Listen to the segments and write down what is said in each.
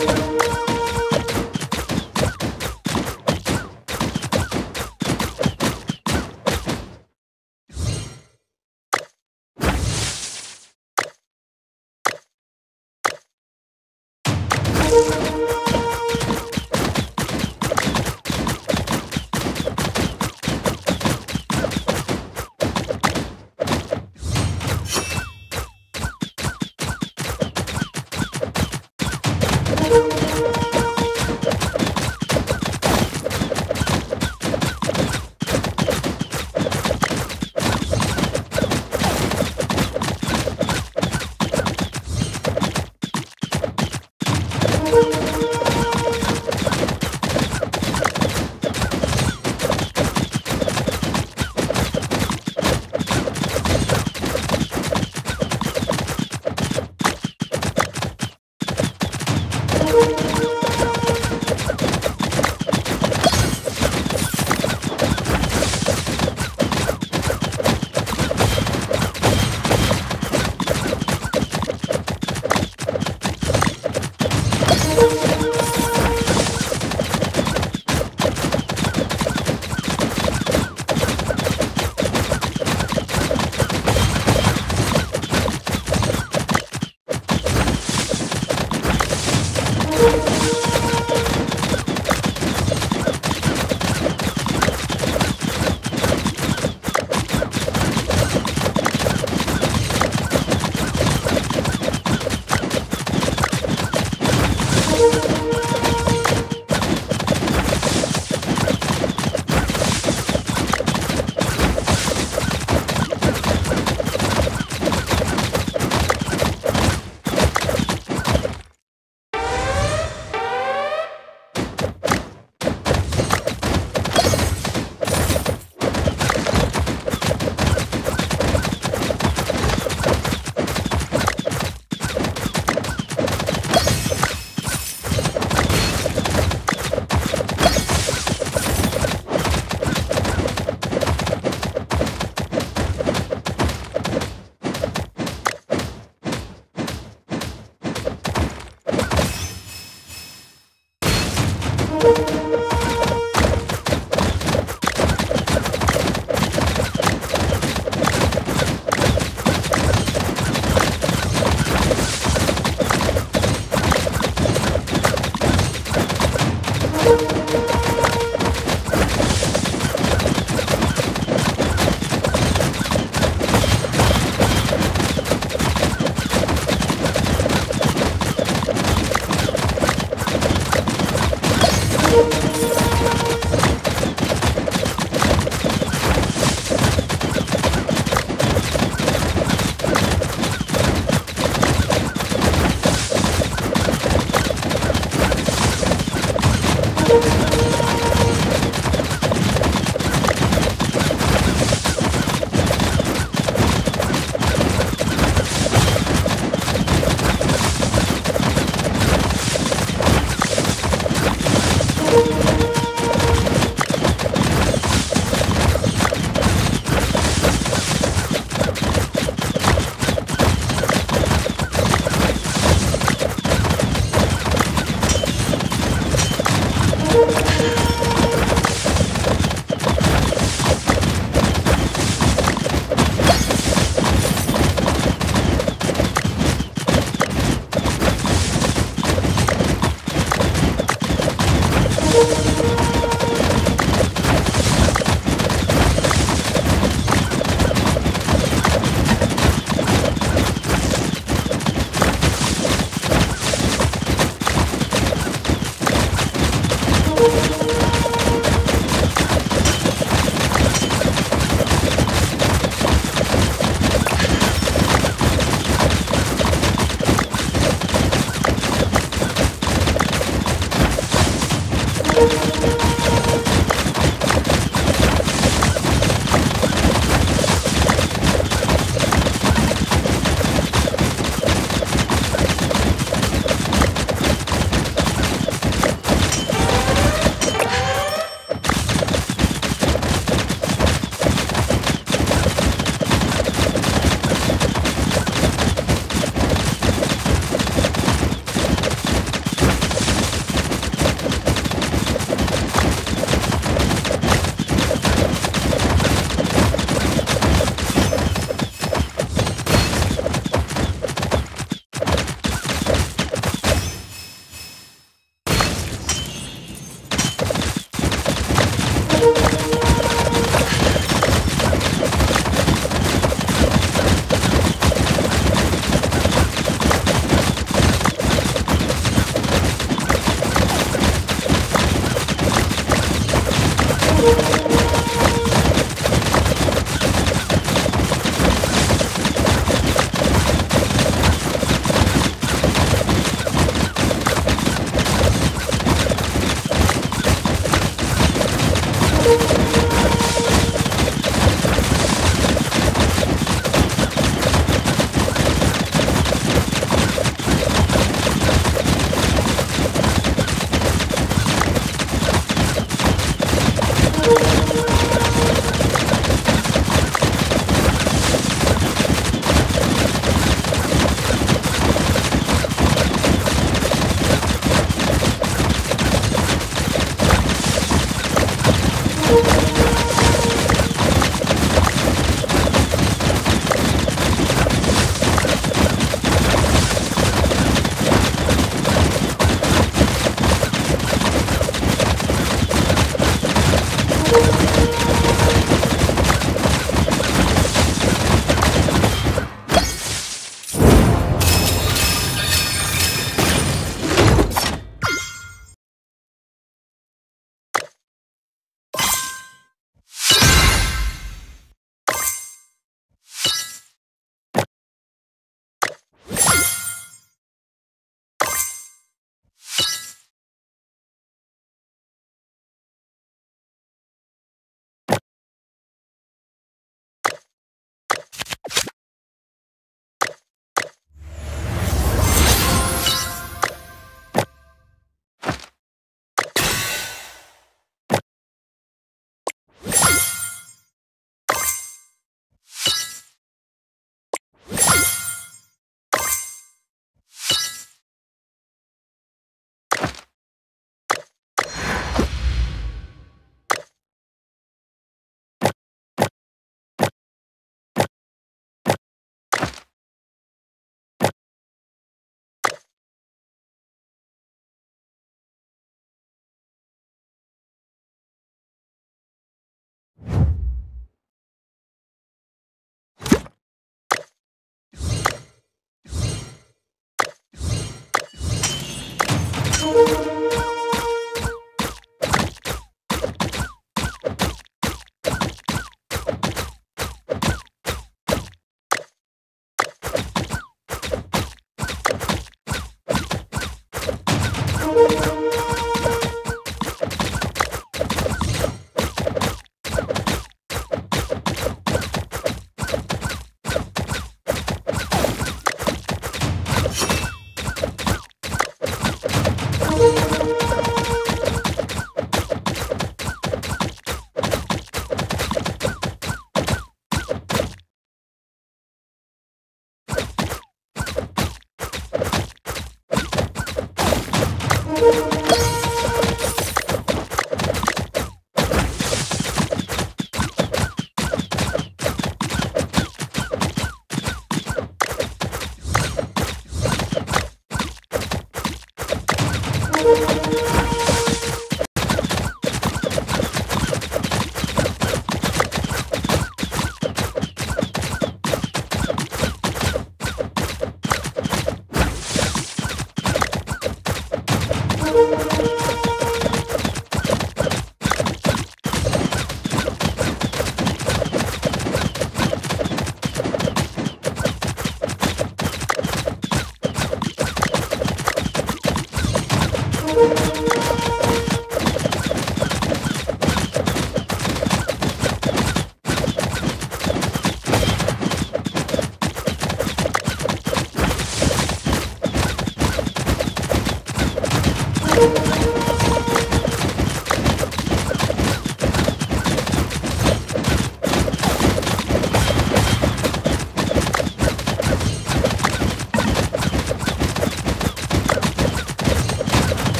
you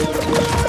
Oh, my God.